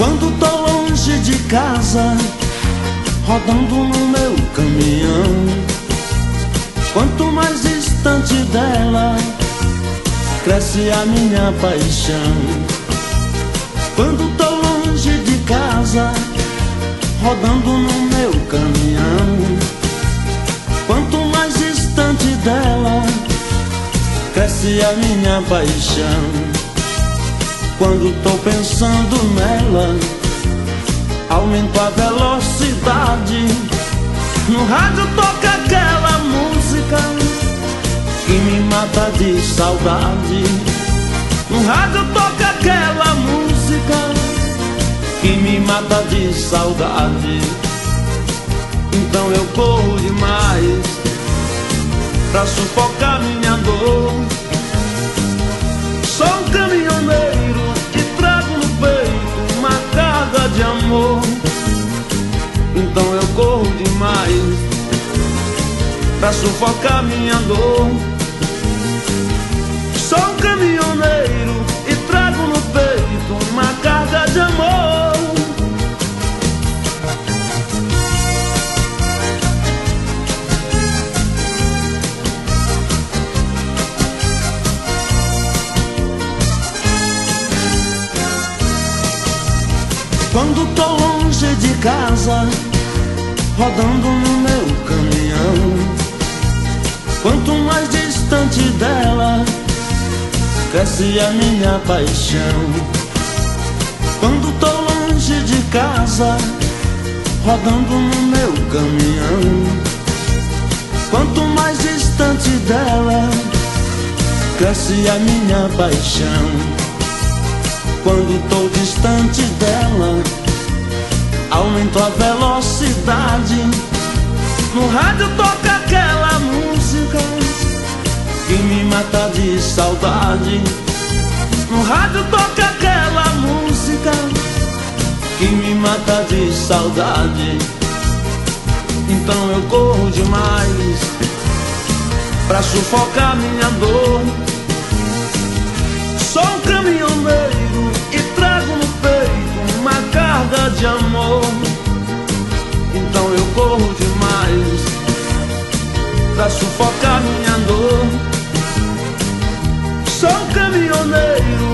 Quando tô longe de casa, rodando no meu caminhão. Quanto mais distante dela, cresce a minha paixão. Quando tô longe de casa, rodando no meu caminhão. Quanto mais distante dela, cresce a minha paixão. Quando tô pensando nela, aumento a velocidade. No rádio toca aquela música que me mata de saudade. No rádio toca aquela música que me mata de saudade. Então eu corro demais pra sufocar minha pra sufocar minha dor. Sou um caminhoneiro e trago no peito uma carga de amor. Quando tô longe de casa, rodando no meu caminhão. Quanto mais distante dela, cresce a minha paixão. Quando tô longe de casa, rodando no meu caminhão. Quanto mais distante dela, cresce a minha paixão. Quando tô distante dela, aumento a velocidade. No rádio toca mata de saudade. No rádio toca aquela música que me mata de saudade. Então eu corro demais pra sufocar minha dor. Sou um caminhoneiro e trago no peito uma carga de amor. Então eu corro demais pra sufocar minha dor. Sou caminhoneiro